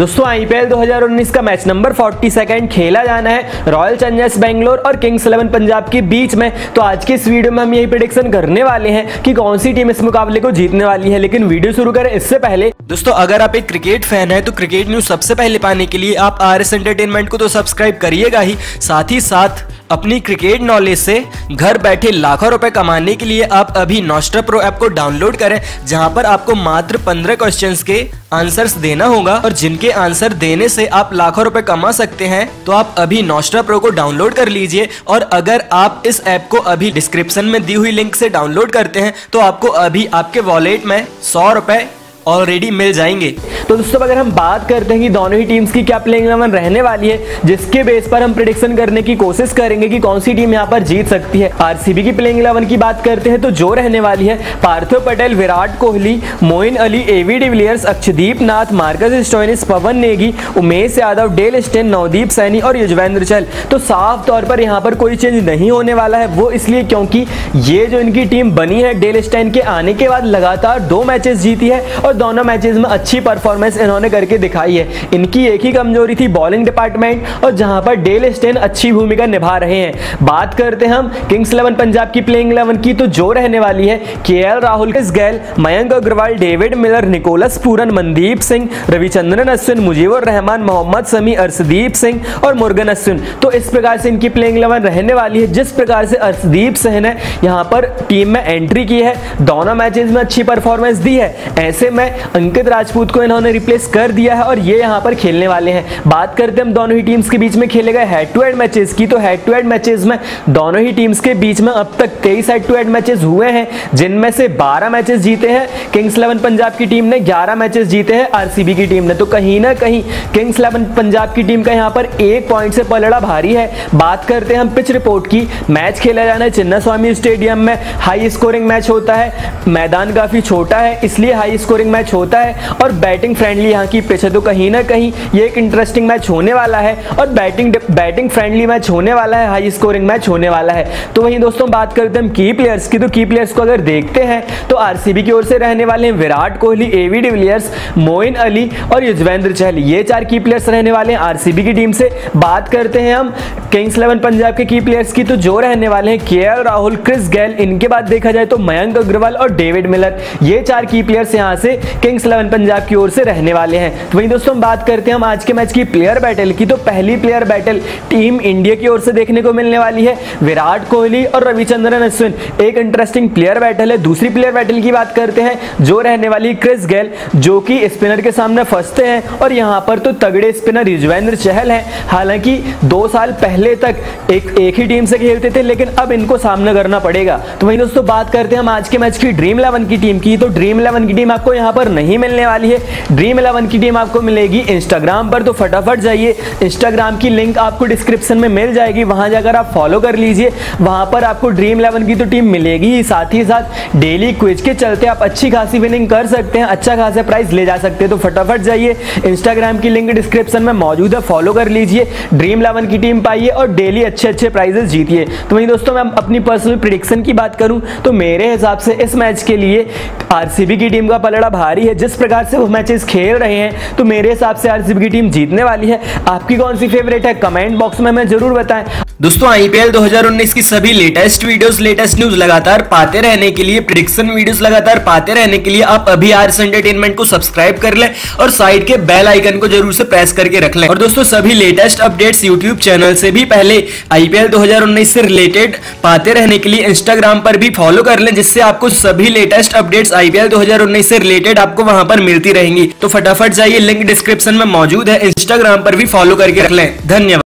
दोस्तों आईपीएल 2019 का match number 42 खेला जाना है रॉयल चैलेंजर्स बैंगलोर और किंग्स इलेवन पंजाब के बीच में। तो आज के इस वीडियो में हम यही प्रिडिक्शन करने वाले हैं कि कौन सी टीम इस मुकाबले को जीतने वाली है। लेकिन वीडियो शुरू करें, इससे पहले दोस्तों, अगर आप एक क्रिकेट फ़ैन है तो क्रिकेट न्यूज़ सबसे पहले पाने के लिए आप आर एस एंटरटेनमेंट को तो सब्सक्राइब करिएगा ही। साथ ही साथ, अपनी क्रिकेट नॉलेज से घर बैठे लाखों रुपए कमाने के लिए आप अभी नोस्टा प्रो ऐप को डाउनलोड करें, जहाँ पर आपको मात्र पंद्रह क्वेश्चंस के आंसर्स देना होगा। और जिनके आंसर देने से आप लाखों रुपए कमा सकते हैं तो आप अभी नोस्टा प्रो को डाउनलोड कर लीजिए। और अगर आप इस ऐप को अभी डिस्क्रिप्शन में दी हुई लिंक से डाउनलोड करते हैं तो आपको अभी आपके वॉलेट में सौ रुपए ऑलरेडी मिल जाएँगे। तो दोस्तों अगर हम बात करते हैं कि दोनों ही टीम्स की क्या प्लेइंग इलेवन रहने वाली है, जिसके बेस पर हम प्रिडिक्शन करने की कोशिश करेंगे कि कौन सी टीम यहाँ पर जीत सकती है। आरसीबी की प्लेइंग इलेवन की बात करते हैं तो जो रहने वाली है, Parthiv Patel, Virat Kohli, Moeen Ali AB de Villiers, Akshdeep Nath, Marcus Stoinis, Pawan Negi, Umesh Yadav, Dale Steyn, Navdeep Saini और युजवेंद्र चल तो साफ़ तौर पर यहाँ पर कोई चेंज नहीं होने वाला है, वो इसलिए क्योंकि ये जो इनकी टीम बनी है डेल स्टेन के आने के बाद लगातार दो मैचेस जीती है और दोनों मैचेस में अच्छी परफॉर्मेंस इन्होंने करके दिखाई है। इनकी एक ही कमज़ोरी थी बॉलिंग डिपार्टमेंट और जहाँ पर डेल स्टेन अच्छी भूमिका निभा रहे हैं। बात करते हैं हम किंग्स इलेवन पंजाब की प्लेइंग इलेवन की तो जो रहने वाली है KL Rahul Gayle Mayank Agarwal David Miller Nicholas Pooran Mandeep Singh Ravichandran Ashwin Mujeebur Rahman Mohammed Shami Arshdeep Singh और मुर्गन अश्विन तो इस प्रकार से इनकी प्लेइंग इलेवन रहने वाली है। जिस प्रकार से अर्शदीप सिंह ने यहाँ पर टीम में एंट्री की है, दोनों मैचेस में अच्छी परफॉर्मेंस दी है। ऐसे में अंकित राजपूत को इन्होंने रिप्लेस कर दिया है और ये यहाँ पर खेलने वाले हैं। बात करते हैं हम दोनों ही टीम्स के बीच में खेले गए हेड टू हेड मैचेस की। तो हेड टू हेड मैचेस में दोनों ही टीम्स के बीच में अब तक तेईस हेड टू हेड मैचेस हुए हैं, जिनमें से बारह मैचेस जीते हैं। किंग्स इलेवन पंजाब की टीम ने ग्यारह मैचेस जीते हैं आरसीबी की टीम ने। तो कहीं ना कहीं किंग्स इलेवन पंजाब की टीम का यहाँ पर एक पॉइंट से पलड़ा भारी है। बात करते हैं हम पिच रिपोर्ट की। मैच खेला जाना है चिन्ना स्टेडियम में। हाई स्कोरिंग मैच होता है। मैदान काफ़ी छोटा है, इसलिए हाई स्कोरिंग मैच होता है और बैटिंग फ्रेंडली यहाँ की है। तो कहीं ना कहीं ये एक इंटरेस्टिंग मैच होने वाला है और बैटिंग बैटिंग फ्रेंडली मैच होने वाला है हाई स्कोरिंग मैच होने वाला है। तो वहीं दोस्तों बात करते हैं की प्लेयर्स की। तो की प्लेयर्स को अगर देखते हैं तो आरसीबी की ओर से रहने वाले हैं Virat Kohli AB de Villiers Moeen Ali और युजवेंद्र चहल। ये चार की प्लेयर्स रहने वाले हैं आरसीबी की टीम से। बात करते हैं हम किंग्स इलेवन पंजाब के की प्लेयर्स की तो जो रहने वाले हैं के राहुल क्रिस गैल इनके बाद देखा जाए तो मयंक अग्रवाल और डेविड मिलर ये चार की प्लेयर्स यहाँ से किंग्स इलेवन पंजाब की ओर से रहने वाले हैं। तो वहीं दोस्तों हम बात करते हैं हम आज के मैच की प्लेयर बैटल की। तो पहली प्लेयर बैटल टीम इंडिया की ओर से देखने को मिलने वाली है। विराट कोहली और रविचंद्रन अश्विन। एक इंटरेस्टिंग प्लेयर बैटल है। दूसरी प्लेयर बैटल की बात करते हैं, जो रहने वाली क्रिस गेल जो कि स्पिनर के सामने फंसते हैं। और यहाँ पर तो तगड़े स्पिनर युजवेंद्र चहल हैं। हालाँकि दो साल पहले तक एक एक ही टीम से खेलते थे, लेकिन अब इनको सामना करना पड़ेगा। तो वहीं दोस्तों, बात करते हैं हम आज के मैच की ड्रीम इलेवन की टीम की। तो ड्रीम इलेवन की टीम आपको यहाँ पर नहीं मिलने वाली है। ड्रीम इलेवन की टीम आपको मिलेगी इंस्टाग्राम पर। तो फटाफट जाइए इंस्टाग्राम की लिंक आपको डिस्क्रिप्शन में मिल जाएगी। वहाँ जाकर आप फॉलो कर लीजिए। वहाँ पर आपको ड्रीम इलेवन की तो टीम मिलेगी ही साथ ही साथ। डेली क्विज के चलते आप अच्छी खासी विनिंग कर सकते हैं अच्छा खासा प्राइस ले जा सकते हैं। तो फटाफट जाइए इंस्टाग्राम की लिंक डिस्क्रिप्शन में मौजूद है। फॉलो कर लीजिए। ड्रीम इलेवन की टीम पाइए और डेली अच्छे अच्छे प्राइजेस जीतिए। तो वहीं दोस्तों, मैं अपनी पर्सनल प्रिडिक्शन की बात करूँ तो मेरे हिसाब से इस मैच के लिए आरसीबी की टीम का पलड़ा भारी है। जिस प्रकार से वो मैचेस खेल रहे हैं तो मेरे हिसाब से आरसीबी की टीम जीतने वाली है। आपकी कौन सी फेवरेट है? कमेंट बॉक्स में हमें ज़रूर बताएँ। दोस्तों आईपीएल 2019 की सभी लेटेस्ट वीडियोस लेटेस्ट न्यूज़ लगातार पाते रहने के लिए प्रिडिक्शन वीडियोस लगातार पाते रहने के लिए आप अभी आरस एंटरटेनमेंट को सब्सक्राइब कर लें और साइड के बेल आइकन को ज़रूर से प्रेस करके रख लें। और दोस्तों, सभी लेटेस्ट अपडेट्स यूट्यूब चैनल से भी पहले आईपीएल 2019 से रिलेटेड पाते रहने के लिए इंस्टाग्राम पर भी फॉलो कर लें, जिससे आपको सभी लेटेस्ट अपडेट्स आईपीएल 2019 से रिलेटेड आपको वहाँ पर मिलती रहेंगी। तो फटाफट जाइए लिंक डिस्क्रिप्शन में मौजूद है इंस्टाग्राम पर भी फॉलो करके रख लें। धन्यवाद।